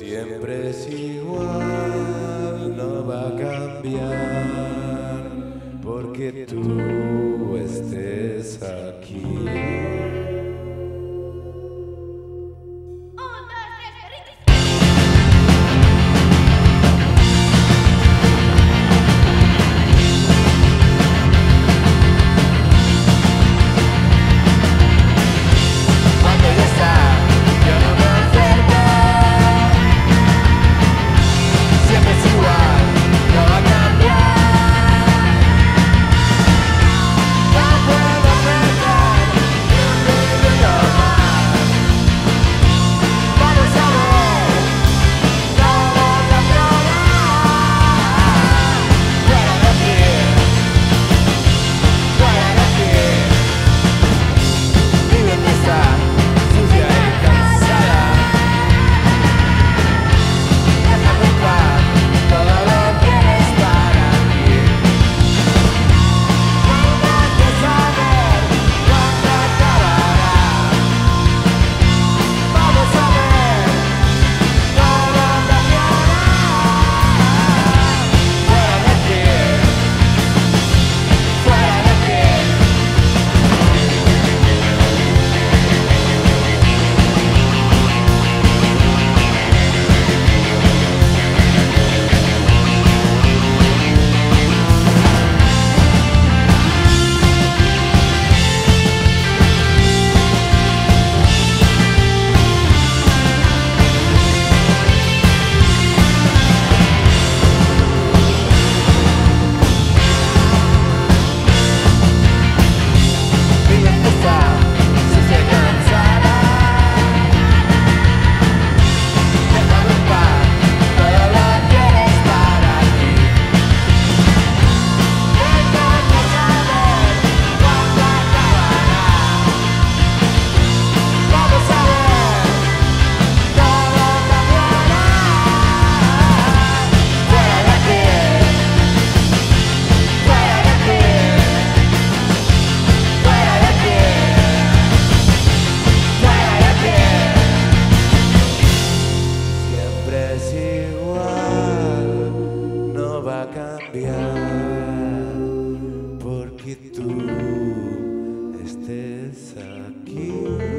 Siempre es igual, no va a cambiar, porque tú. porque tú estés aquí.